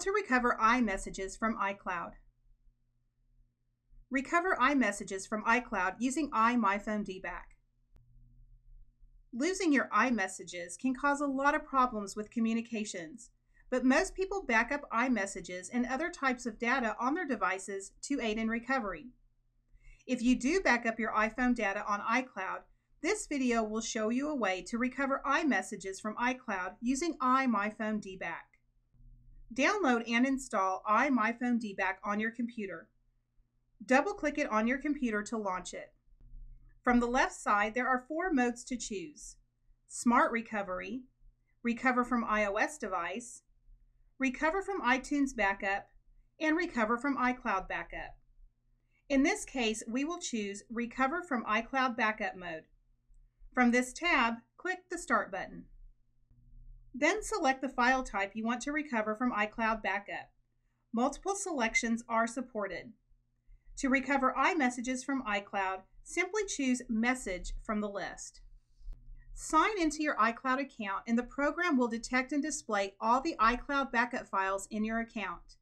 to recover iMessages from iCloud. Recover iMessages from iCloud using iMyFone D-Back. Losing your iMessages can cause a lot of problems with communications, but most people back up iMessages and other types of data on their devices to aid in recovery. If you do back up your iPhone data on iCloud, this video will show you a way to recover iMessages from iCloud using iMyFone D-Back. Download and install iMyFone D-Back on your computer. Double-click it on your computer to launch it. From the left side, there are four modes to choose. Smart Recovery, Recover from iOS device, Recover from iTunes Backup, and Recover from iCloud Backup. In this case, we will choose Recover from iCloud Backup mode. From this tab, click the Start button. Then select the file type you want to recover from iCloud Backup. Multiple selections are supported. To recover iMessages from iCloud, simply choose Message from the list. Sign into your iCloud account and the program will detect and display all the iCloud backup files in your account.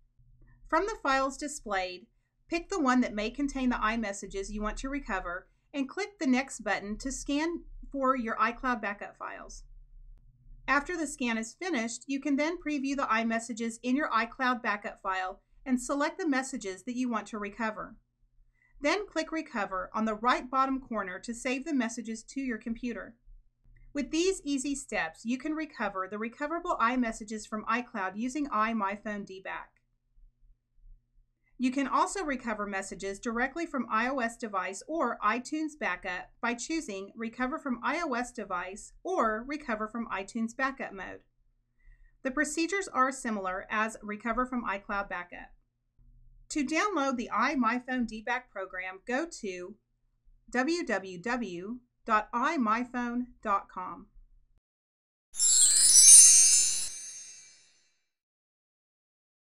From the files displayed, Pick the one that may contain the iMessages you want to recover and click the Next button to scan for your iCloud backup files. After the scan is finished, you can then preview the iMessages in your iCloud backup file and select the messages that you want to recover. Then click Recover on the right bottom corner to save the messages to your computer. With these easy steps, you can recover the recoverable iMessages from iCloud using iMyFone D-Back. You can also recover messages directly from iOS device or iTunes Backup by choosing Recover from iOS device or Recover from iTunes Backup mode. The procedures are similar as Recover from iCloud Backup. To download the iMyFone D-Back program, go to www.imyfone.com.